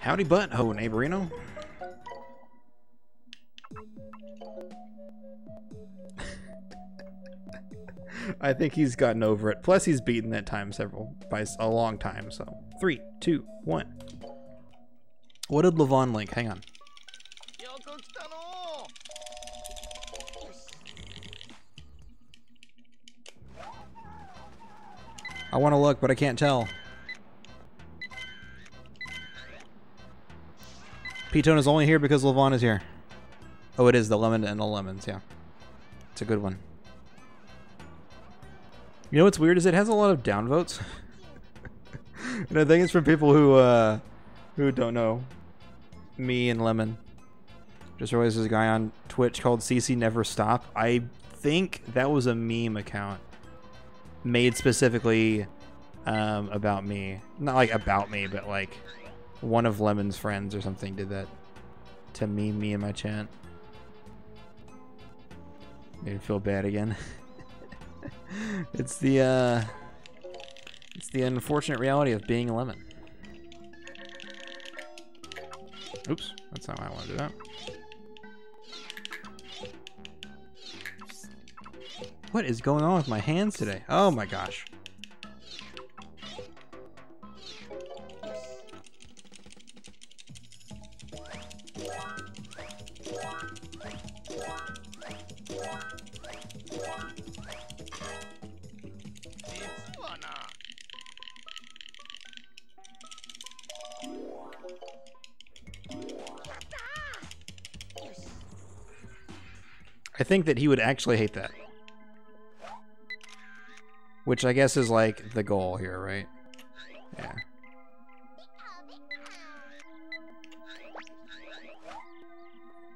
Howdy butt ho, neighborino. I think he's gotten over it. Plus, he's beaten that time several by a long time. So, three, two, one. What did Levon link? Hang on. I want to look, but I can't tell. P-Tone is only here because Levon is here. Oh, it is the lemon and the lemons, yeah. It's a good one. You know what's weird is it has a lot of downvotes. and I think it's from people who uh, who don't know me and Lemon. Just realized there's a guy on Twitch called CC Never Stop. I think that was a meme account made specifically um, about me. Not like about me, but like one of Lemon's friends or something did that to meme me and my chant. Made me feel bad again. it's the uh, it's the unfortunate reality of being a lemon. Oops, that's not how I want to do that. What is going on with my hands today? Oh my gosh. I think that he would actually hate that. Which I guess is like the goal here, right? Yeah.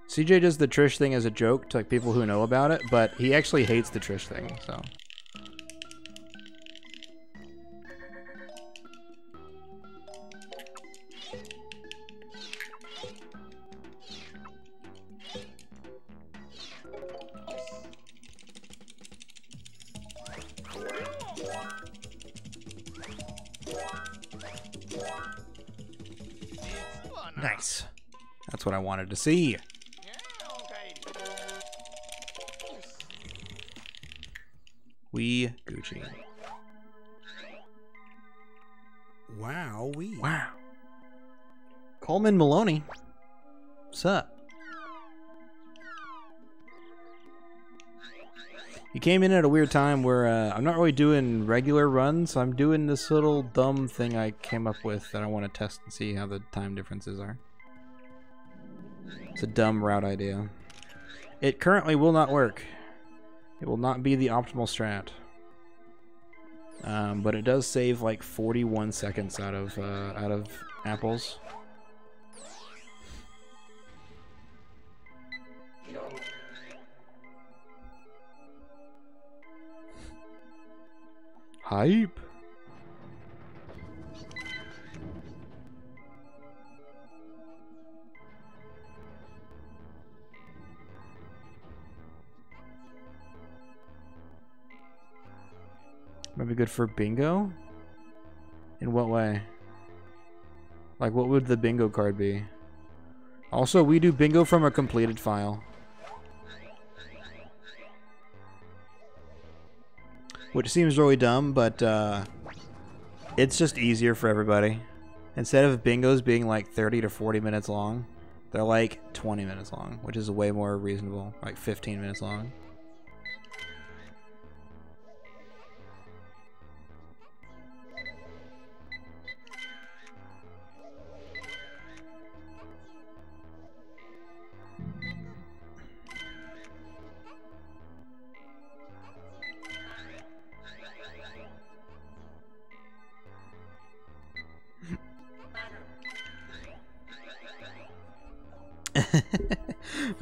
CJ does the Trish thing as a joke to like people who know about it, but he actually hates the Trish thing, so. To see. We Gucci. Wow, we. Wow. Coleman Maloney. What's up? You came in at a weird time where uh, I'm not really doing regular runs. I'm doing this little dumb thing I came up with that I want to test and see how the time differences are. It's a dumb route idea. It currently will not work. It will not be the optimal strat. Um, but it does save like 41 seconds out of uh, out of apples. Hype. Maybe good for bingo? In what way? Like, what would the bingo card be? Also, we do bingo from a completed file. Which seems really dumb, but uh, it's just easier for everybody. Instead of bingos being like 30 to 40 minutes long, they're like 20 minutes long, which is way more reasonable, like 15 minutes long.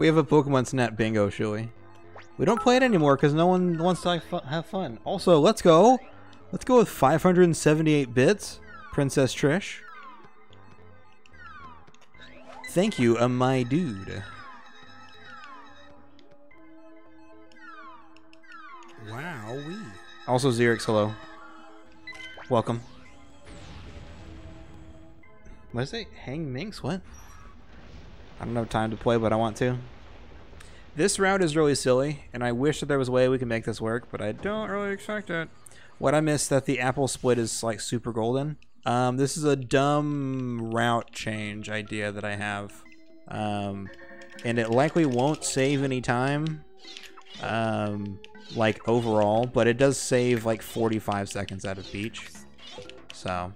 We have a Pokemon Snap bingo, should we? We don't play it anymore because no one wants to have fun. Also, let's go. Let's go with 578 bits, Princess Trish. Thank you, uh, my dude. Wow, we. Also, Xerix, hello. Welcome. What is it? Hang Minx? What? I don't have time to play, but I want to. This route is really silly, and I wish that there was a way we could make this work, but I don't really expect it. What I missed that the apple split is like super golden. Um, this is a dumb route change idea that I have. Um, and it likely won't save any time, um, like overall, but it does save like 45 seconds out of beach. So.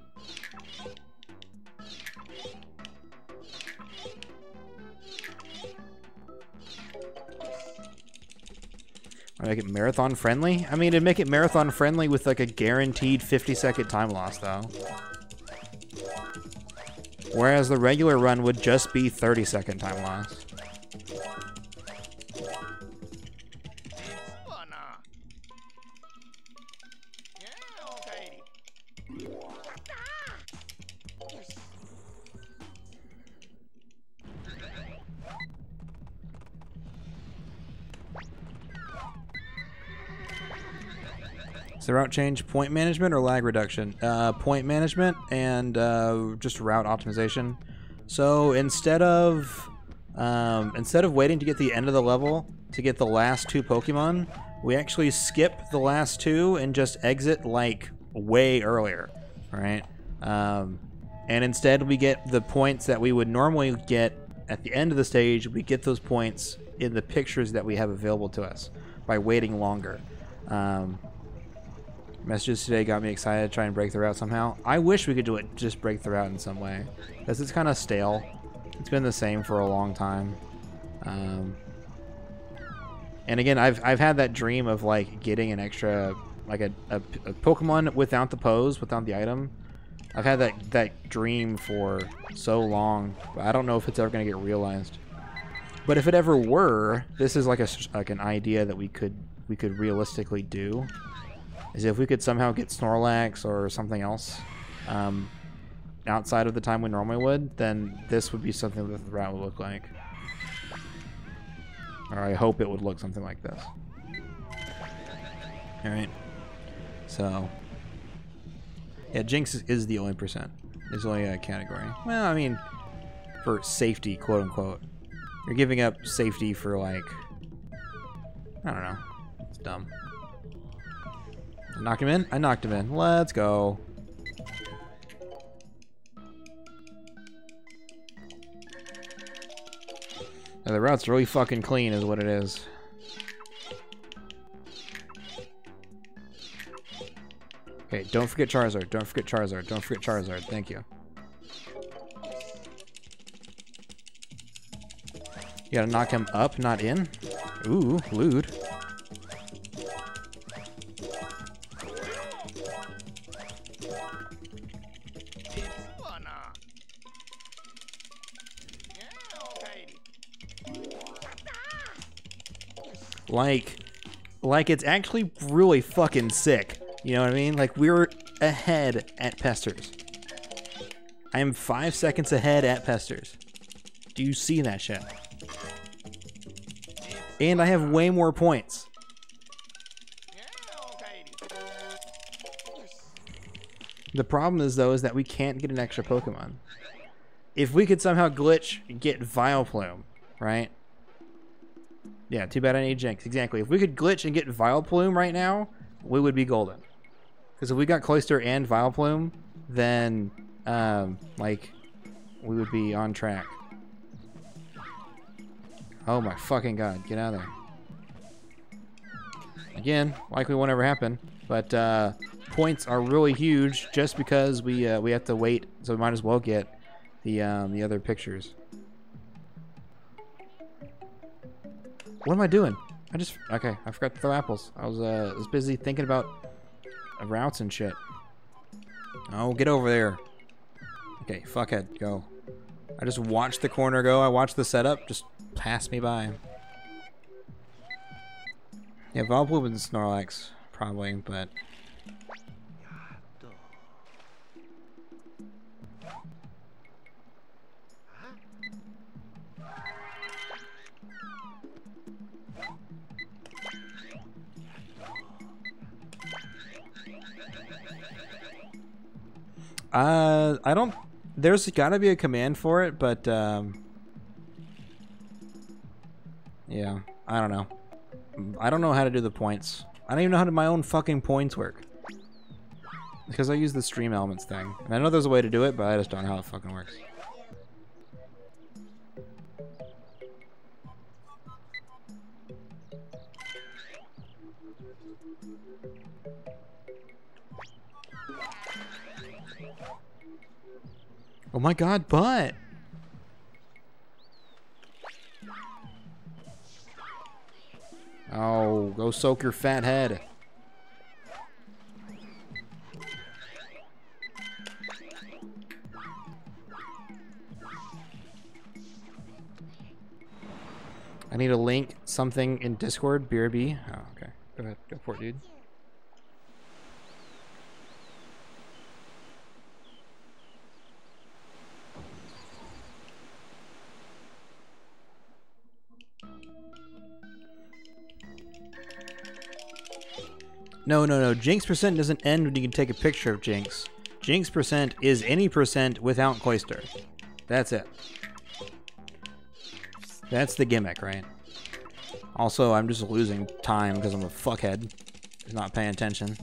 Make it marathon friendly? I mean, it'd make it marathon friendly with like a guaranteed 50 second time loss though. Whereas the regular run would just be 30 second time loss. Route change point management or lag reduction? Uh, point management and uh, just route optimization. So instead of um, instead of waiting to get the end of the level to get the last two Pokemon, we actually skip the last two and just exit like way earlier, right? Um, and instead we get the points that we would normally get at the end of the stage. We get those points in the pictures that we have available to us by waiting longer. Um, Messages today got me excited to try and break the route somehow. I wish we could do it, just break the route in some way. Because it's kind of stale. It's been the same for a long time. Um, and again, I've, I've had that dream of like getting an extra, like a, a, a Pokemon without the pose, without the item. I've had that, that dream for so long, but I don't know if it's ever going to get realized. But if it ever were, this is like a like an idea that we could we could realistically do is if we could somehow get Snorlax or something else um, outside of the time we normally would, then this would be something that the route would look like. Or I hope it would look something like this. Alright. So. Yeah, Jynx is the only percent. Is only a category. Well, I mean, for safety, quote unquote. You're giving up safety for like, I don't know. It's dumb. Knock him in? I knocked him in. Let's go. Now the route's really fucking clean is what it is. Okay, don't forget Charizard. Don't forget Charizard. Don't forget Charizard. Thank you. You gotta knock him up, not in? Ooh, lewd. Like, like it's actually really fucking sick. You know what I mean? Like we're ahead at Pesters. I am five seconds ahead at Pesters. Do you see that shit? And I have way more points. The problem is though is that we can't get an extra Pokemon. If we could somehow glitch get Vileplume, right? Yeah, too bad I need Jynx. Exactly. If we could glitch and get Vileplume right now, we would be golden. Because if we got Cloyster and Vileplume, then, um, like, we would be on track. Oh my fucking god, get out of there. Again, likely won't ever happen, but, uh, points are really huge just because we, uh, we have to wait, so we might as well get the, um, the other pictures. What am I doing? I just... Okay, I forgot to throw apples. I was, uh, was busy thinking about routes and shit. Oh, get over there. Okay, fuckhead, go. I just watched the corner go. I watched the setup. Just pass me by. Yeah, Vileplume and Snorlax, probably, but... I don't. There's got to be a command for it, but um, yeah, I don't know. I don't know how to do the points. I don't even know how to my own fucking points work. Because I use the stream elements thing. And I know there's a way to do it, but I just don't know how it fucking works. Oh my god, but Oh, go soak your fat head. I need to link something in Discord, BRB. Oh, okay. Go ahead. Go for it, dude. No, no, no. Jynx percent doesn't end when you can take a picture of Jynx. Jynx percent is any percent without Cloyster. That's it. That's the gimmick, right? Also, I'm just losing time because I'm a fuckhead. Not paying attention.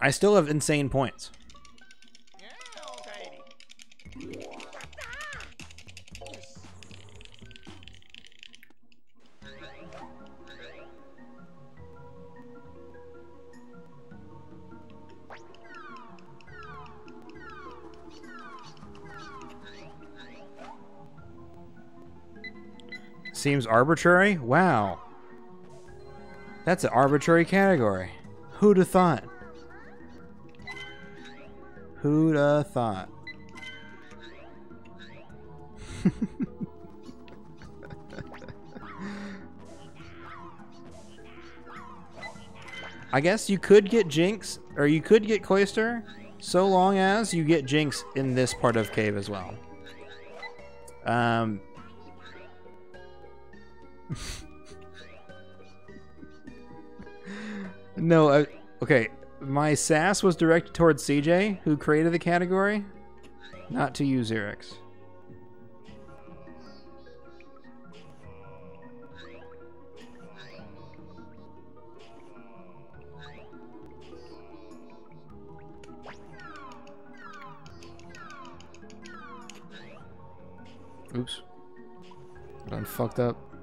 I still have insane points. Seems arbitrary? Wow. That's an arbitrary category. Who'd have thought? Who'd have thought? I guess you could get Jynx, or you could get Cloyster, so long as you get Jynx in this part of Cave as well. Um, no, uh, okay. My sass was directed towards CJ, who created the category, not to you, Xerix. Oops. I done fucked up.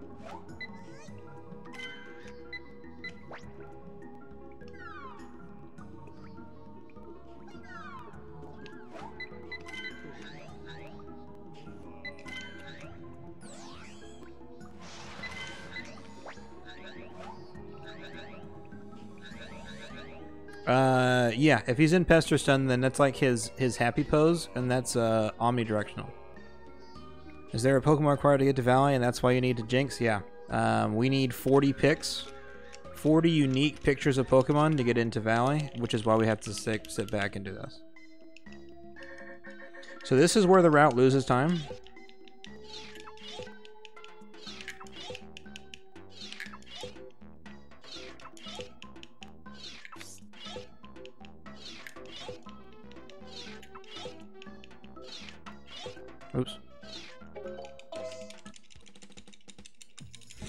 Uh, yeah. If he's in Pester Stun, then that's like his his happy pose, and that's uh omnidirectional. Is there a Pokemon required to get to Valley, and that's why you need to Jynx? Yeah. Um, we need 40 picks, 40 unique pictures of Pokemon to get into Valley, which is why we have to sit, sit back and do this. So this is where the route loses time.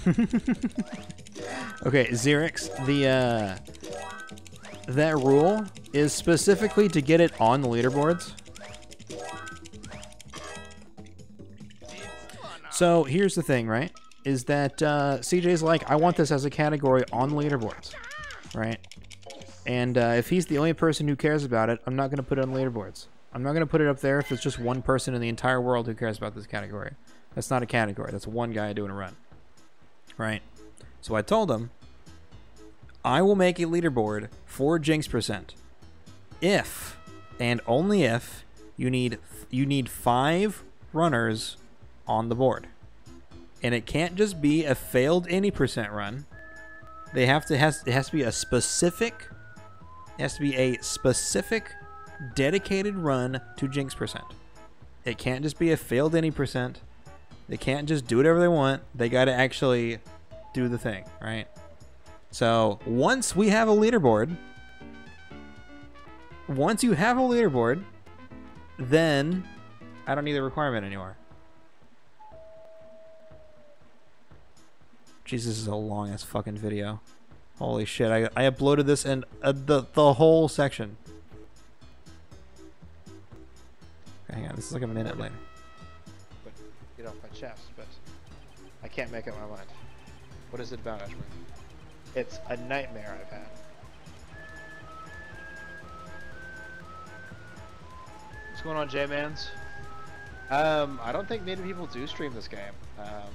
okay, Xerix, the uh that rule is specifically to get it on the leaderboards. So here's the thing, right? Is that uh, CJ's like, I want this as a category on the leaderboards, right? And uh, if he's the only person who cares about it, I'm not going to put it on leaderboards. I'm not going to put it up there if it's just one person in the entire world who cares about this category. That's not a category. That's one guy doing a run. Right? So I told him, I will make a leaderboard for Jynx percent if and only if you need you need five runners on the board. And it can't just be a failed any percent run. They have to has it has to be a specific it has to be a specific dedicated run to Jynx percent. It can't just be a failed any percent. They can't just do whatever they want. They got to actually do the thing, right? So once we have a leaderboard, once you have a leaderboard, then I don't need the requirement anymore. Jesus is a long ass fucking video. Holy shit! I I uploaded this and uh, the the whole section. Hang on, this is like a minute later. But get off my chest, but I can't make up my mind. What is it about, Ashworth? It's a nightmare I've had. What's going on, J-Mans? Um, I don't think many people do stream this game, um,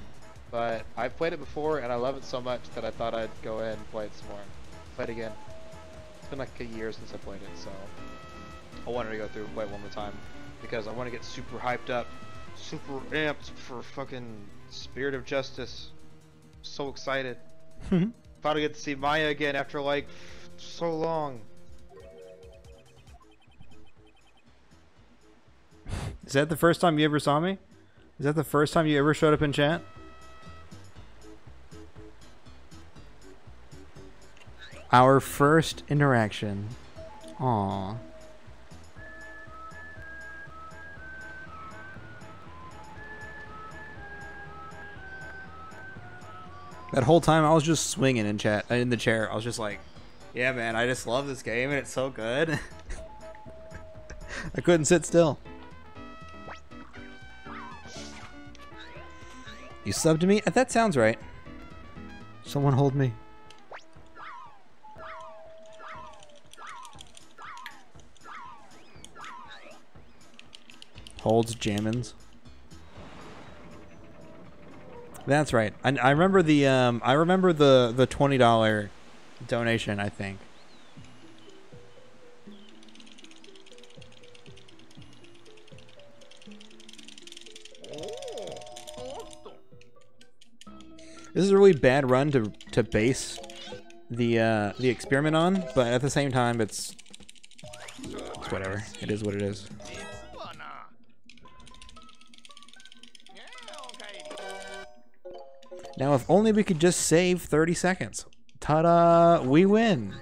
but I've played it before and I love it so much that I thought I'd go ahead and play it some more. Play it again. It's been like a year since I played it, so I wanted to go through and play it one more time because I want to get super hyped up, super amped for fucking Spirit of Justice. So excited. Hmm. Finally get to see Maya again after like so long. Is that the first time you ever saw me? Is that the first time you ever showed up in chat? Our first interaction. Aww. That whole time I was just swinging in chat in the chair. I was just like, "Yeah, man, I just love this game and it's so good." I couldn't sit still. You subbed me? Uh, That sounds right. Someone hold me. Holds Jammins. That's right. I, I remember the um I remember the the twenty dollar donation. I think. This is a really bad run to to base the uh, the experiment on, but at the same time, it's, it's whatever. It is what it is. Now, if only we could just save 30 seconds. Ta-da! We win.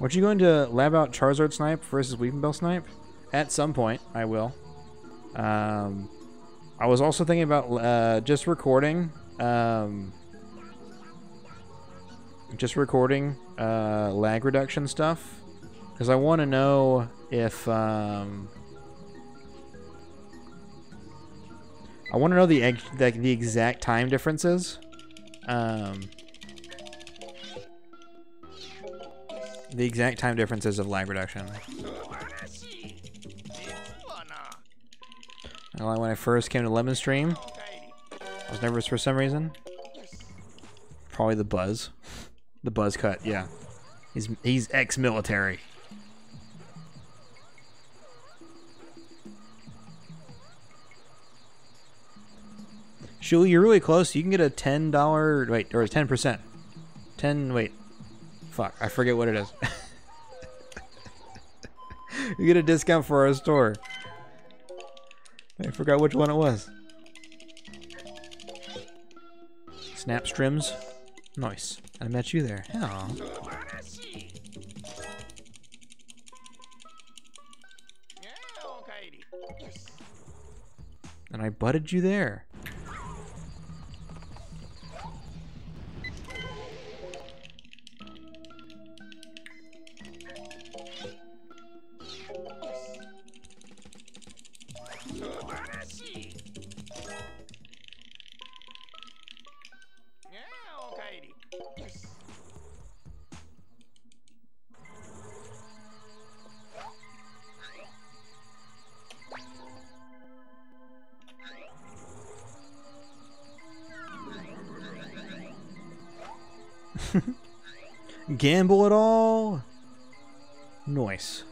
Aren't you going to lab out Charizard Snipe versus Weepinbell Snipe? At some point, I will. Um, I was also thinking about uh, just recording, um, just recording uh, lag reduction stuff, because I want to know if um, I want to know the, the the exact time differences. Um, the exact time differences of lag reduction. Like when I first came to Lemon Stream, I was nervous for some reason. Probably the buzz, the buzz cut. Yeah, he's he's ex-military. Shuli, you're really close. You can get a ten dollar wait or ten percent. Ten wait. Fuck, I forget what it is. you get a discount for our store. I forgot which one it was. Snap strims. Nice. I met you there. Aw. And I butted you there. Gamble at all? Nice.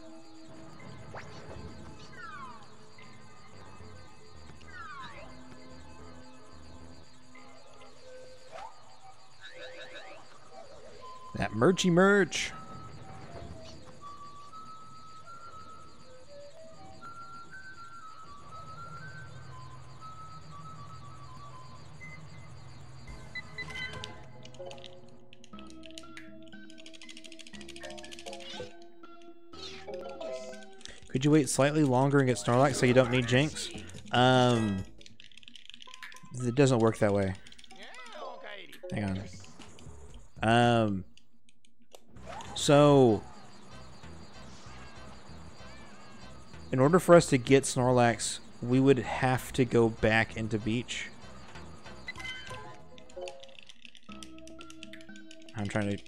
Merchy merch. Could you wait slightly longer and get Snorlax so you don't need Jynx? Um, it doesn't work that way. Hang on. Um, so in order for us to get Snorlax, we would have to go back into beach. I'm trying to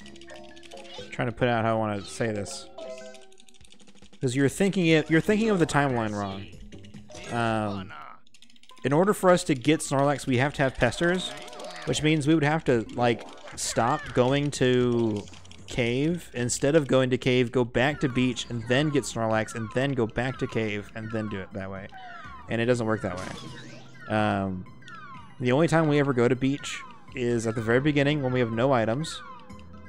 trying to put out how I want to say this because you're thinking it you're thinking of the timeline wrong. Um, in order for us to get Snorlax, we have to have Pesters, which means we would have to like stop going to cave instead of going to cave, go back to beach and then get Snorlax and then go back to cave and then do it that way. And it doesn't work that way. Um, the only time we ever go to beach is at the very beginning when we have no items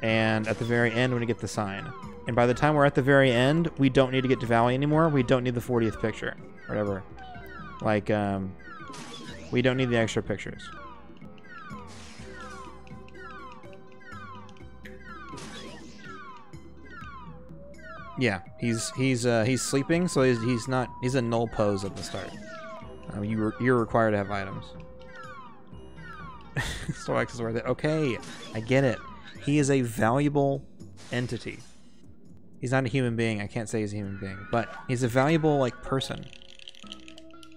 and at the very end when we get the sign. And by the time we're at the very end, we don't need to get to Valley anymore. We don't need the 40th picture. Whatever. Like, um, we don't need the extra pictures. Yeah, he's he's uh, he's sleeping, so he's he's not he's a null pose at the start. Um, you re you're required to have items. Snorlax is worth it. Okay, I get it. He is a valuable entity. He's not a human being. I can't say he's a human being, but he's a valuable like person.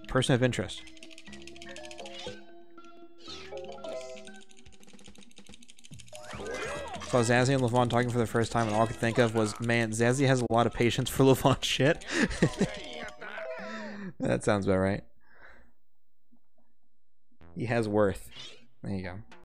Person of interest. Saw Zazzy and Levon talking for the first time, and all I could think of was, man, Zazzy has a lot of patience for Levon shit. that sounds about right. He has worth. There you go.